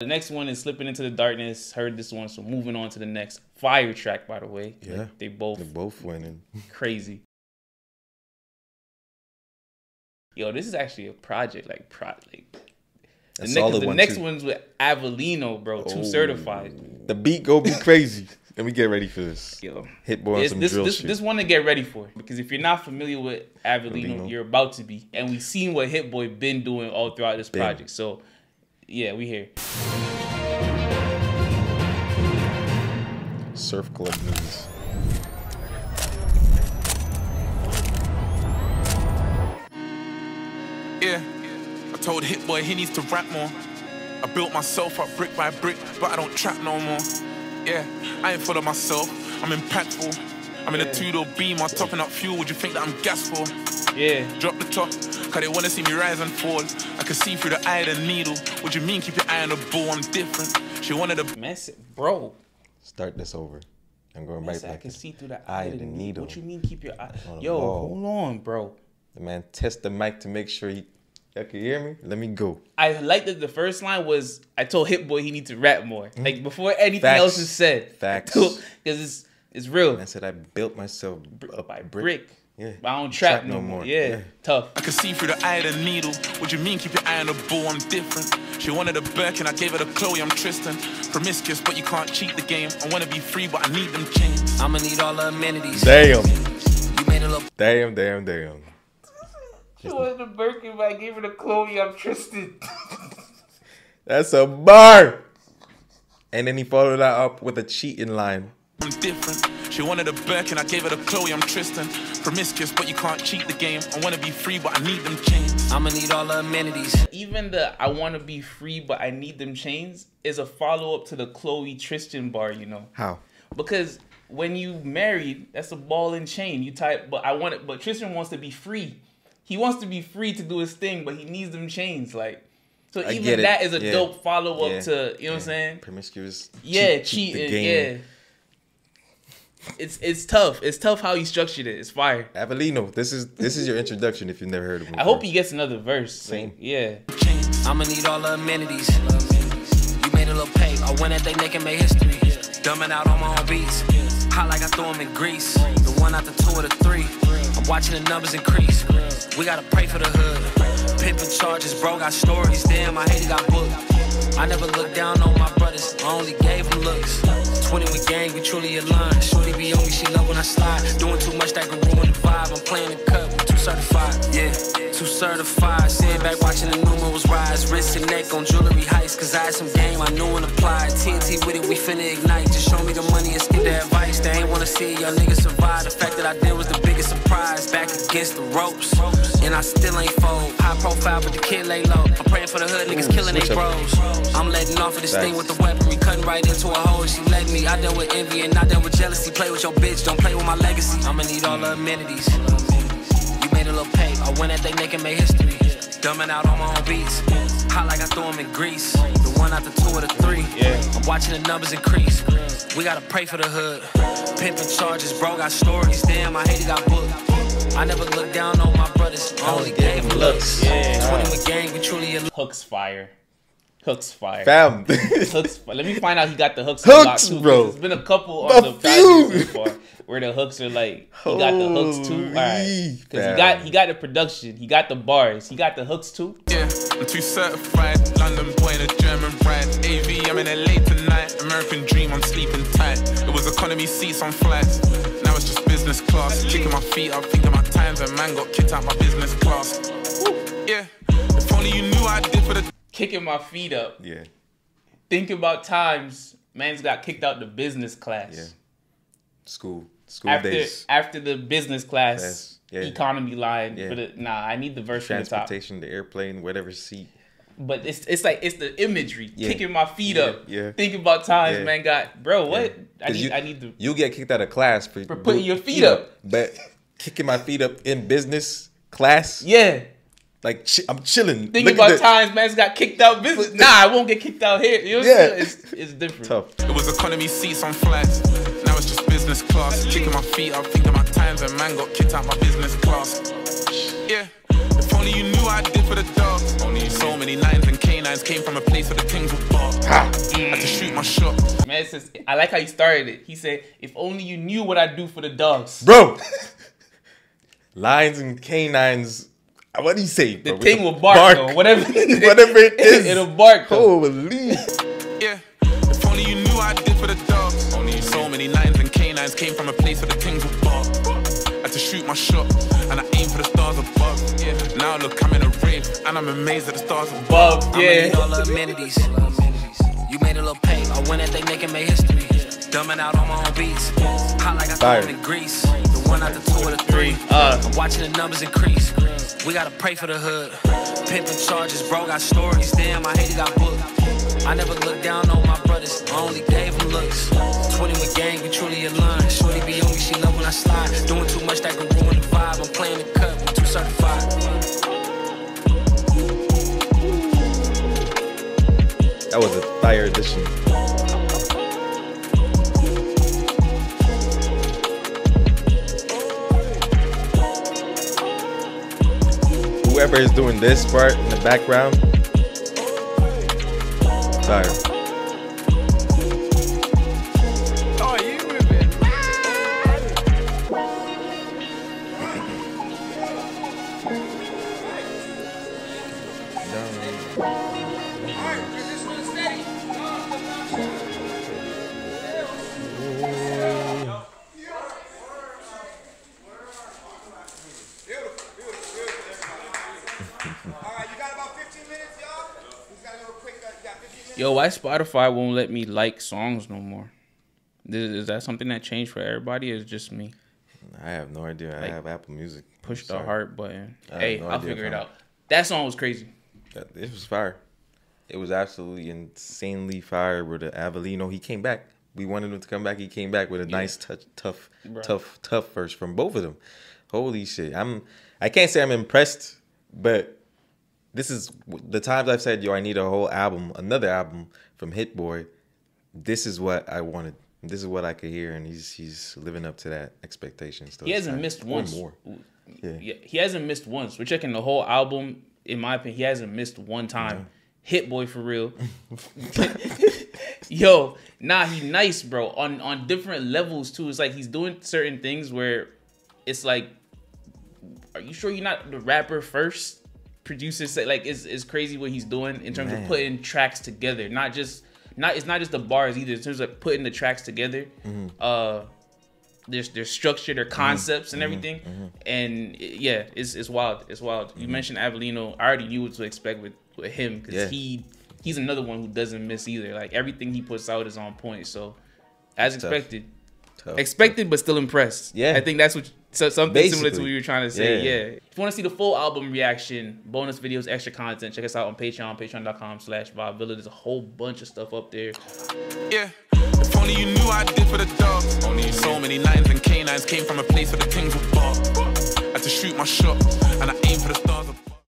The next one is Slipping Into the Darkness. Heard this one, so moving on to the next. Fire track, by the way. Yeah. They both They're both winning. crazy. Yo, this is actually a project, like pro like the, That's next, the one, next too. one's with Avelino, bro. Two Oh. certified. The beat go be crazy. Let me get ready for this. Yo. Hit boy on some this drill this, shit. this one to get ready for because if you're not familiar with Avelino, Avelino. you're about to be, and we've seen what Hit Boy been doing all throughout this Been. project. So, yeah, we here. Surf club news. Yeah, I told Hit Boy he needs to rap more. I built myself up brick by brick, but I don't trap no more. Yeah, I ain't full of myself, I'm impactful. I'm in a two door beam, I'm topping up fuel. Would you think that I'm gas for? Yeah, Drop top, cause they wanna see me rise and fall. I can see through the eye of the needle. What you mean, keep your eye on the ball? I'm different. She wanted a mess it, bro. Start this over. I'm going Man right said, I back. can to- see through the eye of the needle. needle. What you mean, keep your eye? On the Yo, ball. hold on, bro. The man test the mic to make sure he. Y'all can hear me? Let me go. I like that the first line was I told Hit Boy he needs to rap more. Hmm? Like before anything. Facts. else is said. Facts. Because it's it's real. And I said I built myself up by brick. brick. Yeah. But I don't trap, no, more. Yeah. Yeah. Tough. I can see through the eye of the needle. What you mean, keep your eye on the ball? I'm different. She wanted a Birkin, I gave her the Chloe. I'm Tristan. Promiscuous, but you can't cheat the game. I wanna be free, but I need them chains. I'ma need all the amenities. Damn. You made a little Damn, damn, damn. She wanted a Birkin, but I gave her the Chloe. I'm Tristan. That's a bar. And then he followed that up with a cheating line. I'm different. She wanted a Birkin, I gave her the Chloe. I'm Tristan. Promiscuous, but you can't cheat the game. I wanna be free, but I need them chains. I'ma need all the amenities. Even the I want to be free, but I need them chains is a follow up to the Chloe Tristan bar, you know. How? Because when you married, that's a ball and chain. You type, but I want it. But Tristan wants to be free. He wants to be free to do his thing, but he needs them chains. Like, so I even that is a Yeah. dope follow up Yeah. to you know what I'm saying? Promiscuous. Yeah, cheat- cheat cheating. Yeah. It's it's tough. It's tough how he structured it. It's fire. Avelino, this is this is your introduction if you've never heard of him. I hope he gets another verse. Same. Like, yeah. I'ma need all the amenities. You made a little pay. I went at they neck and made history. Dumbing out on my own beats. Hot like I threw 'em in grease. The one out the two or the three. I'm watching the numbers increase. We gotta pray for the hood. Pimpin' charges, bro, got stories. Damn, I hate he got booked. I never looked down on my brothers. I only gave them looks. 20 with gang, we truly aligned. Shorty be on me, she love when I slide. Doing too much that could ruin the vibe. I'm playing the cut, we too certified. Yeah, too certified. Sitting back watching the numerals rise. Wrist and neck on jewelry heights. Cause I had some game I knew and applied. TNT with it, we finna ignite. Just show me the money and skip the advice. They ain't wanna see y'all niggas survive. The fact that I did was the biggest surprise. Back against the ropes. And I still ain't fold. High profile, but the kid lay low. I'm praying for the hood, niggas killing they bros. I'm letting off of this thing with the weaponry. Cutting right into a hole. She let me. I dealt with envy and I dealt with jealousy. Play with your bitch, don't play with my legacy. I'ma need all the amenities. You made a little pay. I went at they neck and made history. Dumbing out on my own beats. Hot like I threw 'em in grease. The one out the two or the three. Yeah. I'm watching the numbers increase. We gotta pray for the hood. Pimpin' charges, bro, got stories. Damn, I hate he got booked. I never looked down on my brothers. I only gave them looks. Yeah. 20 with gang, we truly alive. Hooks fire. Hooks fire. Fam. hooks. fi- Let me find out he got the hooks. Hooks, locked too, 'cause bro. There's been a couple A on the few. project so far where the hooks are like he got the hooks too. All right, Holy, because he got he got the production, he got the bars, he got the hooks too. Yeah, I'm too certified. London boy in a German bride. AV, I'm in LA tonight. American dream, I'm sleeping tight. It was economy seats on flights. Now it's just business class. Kicking my feet up, thinking my times when man got kicked out my business class. Woo, Yeah, if only you knew I did for the Kicking my feet up. yeah. Think about times man's got kicked out the business class. Yeah. School. School After days. after the business class Yes, yeah. economy line, Yeah. but it, nah, I need the verse from the. Transportation, the airplane, whatever seat. But it's it's like it's the imagery, Yeah. kicking my feet Yeah, up. yeah. Thinking about times Yeah. man got bro. What I need you, I need the You get kicked out of class for, For putting your feet up. But kicking my feet up in business class, yeah. Like chi- I'm chilling. Think Look about the- times man's got kicked out business. Nah, I won't get kicked out here. You know Yeah. It's, it's different. Tough. It was economy seats on flights. Now it's just business class. Kicking my feet up, thinking my times when man got kicked out my business class. Yeah, if only you knew what I did for the dogs. Only so many nines and canines came from a place where the things were bark. Had to shoot my shot. Man says, I like how he started it. He said, "If only you knew what I do for the dogs." bro. Lions and canines. What do you say? The bro? With thing will bark, though. Whatever, Whatever it is. it'll bark. Though. Holy. Yeah. If only you knew I did for the dogs. Only so many nines and canines came from a place where the things were bark. Had to shoot my shot, and I aim for the stars above. Yeah. Now look, I'm in a rave, and I'm amazed at the stars above. Above, I'ma yeah. all the amenities. You made a little pay. I went at they neck and history. Dumbing out on my own beats. Hot like I Fire. in grease. The one out the two or the three. Uh. I'm watching the numbers increase. We gotta pray for the hood. Pimpin' charges, bro, got stories. Damn, I hate it, got booked. I never look down on my brothers. I only gave them looks. 20 with gang, we truly aligned. Shorty be on me, she love when I slide. Doing too much that can ruin the vibe. I'm playing the cut, we too certified. That was a fire edition. Whoever is doing this part in the background, fire. All right, you got about 15 minutes, y'all? We got a little quick, uh, you got 15 minutes? Yo, why Spotify won't let me like songs no more? Is, is that something that changed for everybody? Or is it just me? I have no idea. I have Apple Music. Push the heart button. I Hey, no I'll figure it out. That song was crazy. It was fire. It was absolutely insanely fire with the Avelino. He came back. We wanted him to come back. He came back with a nice, touch, tough, Bruh. tough, tough verse from both of them. Holy shit! I'm. I can't say I'm impressed, but this is the times I've said, "Yo, I need a whole album, another album from Hit Boy." This is what I wanted. This is what I could hear, and he's he's living up to that expectation. So He hasn't missed or once. More. Yeah. Yeah, he hasn't missed once. We're checking the whole album. In my opinion, he hasn't missed one time. Hit boy for real. Yo, nah, he nice, bro. On on different levels too. It's like he's doing certain things where it's like, are you sure you're not the rapper first? Producer say like it's, it's crazy what he's doing in terms Man. of putting tracks together. Not just not it's not just the bars either. In terms of putting the tracks together. Mm-hmm. Uh there's their structure, their mm-hmm. concepts, and mm-hmm. everything. And it- yeah, it's it's wild. It's wild. You mentioned Avelino. I already knew what to expect with, with him because Yeah. he he's another one who doesn't miss either. Like everything he puts out is on point. So as Tough. expected, Tough. expected but still impressed. Yeah. I think that's what so something similar to what you were trying to say. Yeah. Yeah. If you want to see the full album reaction, bonus videos, extra content, check us out on Patreon, patreon.com slash Villa. There's a whole bunch of stuff up there. Yeah. If only you knew I did for the dogs. Only so many nines and canines came from a place where the things were bark. Had to shoot my shot,